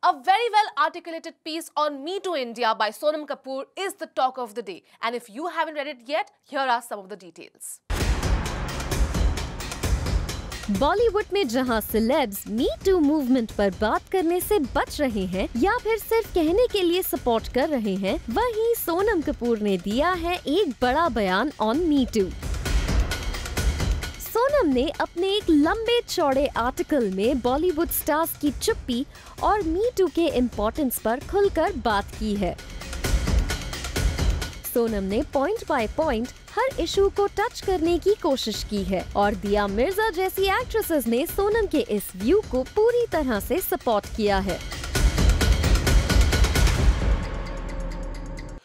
A very well articulated piece on Me Too India by Sonam Kapoor is the talk of the day. And if you haven't read it yet, here are some of the details. Bollywood में जहाँ syllabus me to movement पर बात करने से बच रहे हैं या फिर सिर्फ़ कहने के लिए सपोर्ट कर रहे हैं वहीं सोनम कपूर ने दिया है एक बड़ा बयान ऑन मी टू सोनम ने अपने एक लंबे चौड़े आर्टिकल में बॉलीवुड स्टार्स की चुप्पी और मी टू के इम्पोर्टेंस पर खुलकर बात की है। सोनम ने पॉइंट बाय पॉइंट हर इशू को टच करने की कोशिश की है और दिया मिर्ज़ा जैसी एक्ट्रेसेस ने सोनम के इस व्यू को पूरी तरह से सपोर्ट किया है।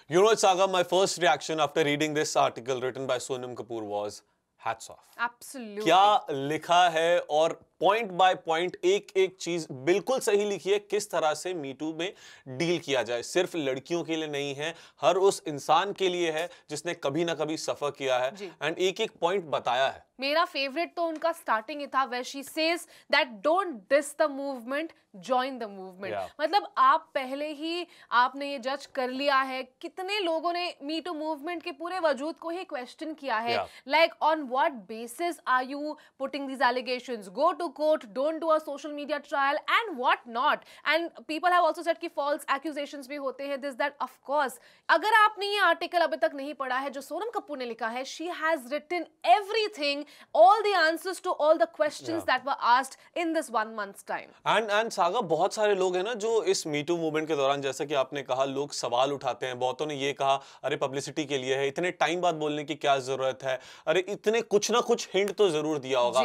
You know, Saga, my first reaction after reading this article written by Sonam Kapoor was hats off. Absolutely. क्या लिखा है और पॉइंट बाय पॉइंट एक एक चीज़ बिल्कुल सही लिखी है किस तरह से मीटू में डील किया जाए। सिर्फ़ लड़कियों के लिए नहीं है हर उस इंसान के लिए है जिसने कभी ना कभी सफ़र किया है। एंड एक एक पॉइंट बताया है। मेरा फेवरेट तो उनका स्टार्टिंग ही था where she says that don't diss the movement join the movement मतलब आप पहले ही आपने ये जज कर लिया है कितने लोगों ने मी टू मूवमेंट के पूरे वजूद को ही क्वेश्चन किया है। Like on what basis are you putting these allegations go to court don't do a social media trial and what not and people have also said कि फॉल्स एक्यूजेशंस भी होते हैं दिस दैट ऑफ़ कोर्स अगर आपने ये article अभी तक नहीं पढ़ा है जो सोनम कपूर ने लिखा है she has written everything all the answers to all the questions Yeah. that were asked in this one month's time. And and saga बहुत सारे लोग हैं ना जो इस मीटू मूवमेंट के दौरान जैसा कि आपने कहा लोग सवाल उठाते हैं बहुतों ने ये कहा अरे पब्लिसिटी के लिए है इतने टाइम बाद बोलने की क्या ज़रूरत है अरे इतने कुछ ना कुछ हिंट तो ज़रूर दिया होगा।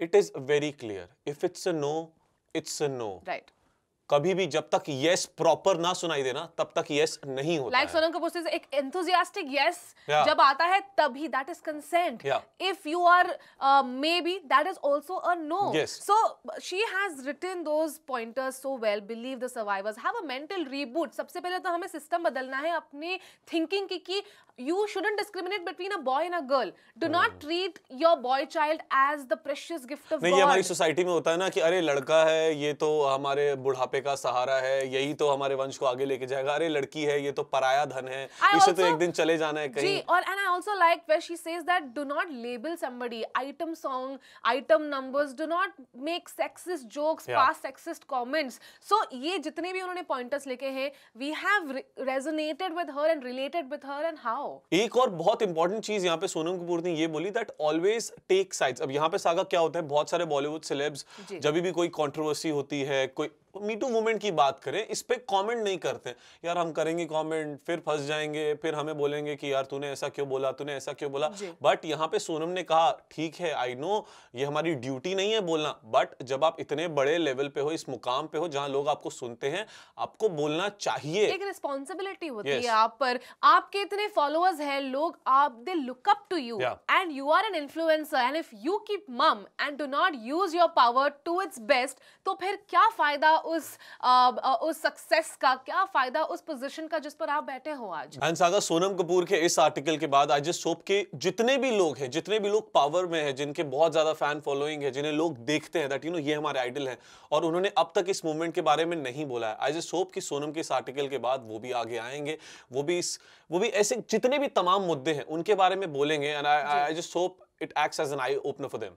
It is very clear if it's a no it's a no Right. कभी भी जब तक यस प्रॉपर ना सुनाई देना तब तक यस नहीं होता लाइक सोनम कपूर से एक एंथुजियास्टिक यस जब आता है तभी that is consent if you are may be that is also a no so she has written those pointers so well believe the survivors have a mental reboot सबसे पहले तो हमें सिस्टम बदलना है अपनी थिंकिंग की कि you shouldn't discriminate between a boy and a girl do not treat your boy child as the precious gift of God ये हमारी सोसाइटी में होता है ना कि अरे लड़का है ये तो हमारे बुढ़ापे बुढ़ापे का सहारा है यही तो हमारे वंश को आगे लेके जाएगा। अरे लड़की है ये तो पराया धन है। I इसे तो also, तो एक दिन चले जाना है कहीं। और and I also like where she says that do not label somebody item song item numbers do not make sexist jokes pass sexist comments so ये जितने भी उन्होंने पॉइंटर्स लेके हैं we have resonated with her and related with her and how एक और बहुत important चीज़ यहाँ पे सोनम कपूर ने ये बोली दैट ऑलवेज टेक साइड्स अब यहाँ पे सागा क्या होता है? बहुत सारे बॉलीवुड सेलेब्स जब भी कोई कॉन्ट्रोवर्सी होती है कोई मीटू मूवमेंट की बात करें इस पर कमेंट नहीं करते। यार हम करेंगे कमेंट फिर फंस जाएँगे फिर हमें बोलेंगे कि यार तूने ऐसा क्यों बोला तूने ऐसा क्यों बोला। बट यहाँ पे सोनम ने कहा ठीक है आई नो ये हमारी ड्यूटी नहीं है बोलना। बट जब आप इतने बड़े लेवल पे हो इस मुकाम पे हो जहाँ लोग आपको सुनते हैं आपको बोलना चाहिए। एक रिस्पॉन्सिबिलिटी होती Yes. है आप पर। आपके इतने फॉलोअर्स हैं लोग आप they look up to you and you are an influencer and if you keep mum and do not use your power to its best तो फिर क्या फ़ायदा उस अ, उस सक्सेस का क्या फ़ायदा उस पोजीशन का जिस पर आप बैठे हो आज? एंड सागा सोनम कपूर के इस आर्टिकल के बाद आई जस्ट होप के जितने भी लोग हैं जितने भी लोग पावर में हैं जिनके बहुत ज़्यादा फ़ैन फॉलोइंग है जिन्हें लोग देखते हैं दैट यू नो ये हमारे आइडल हैं और उन्होंने अब तक इस मूवमेंट के बारे में नहीं बोला है आई जस्ट होप कि सोनम के इस आर्टिकल के बाद वो भी आगे आएँगे वो भी इस वो भी ऐसे जितने भी तमाम मुद्दे हैं उनके बारे में बोलेंगे and I I just hope it acts as an eye opener for them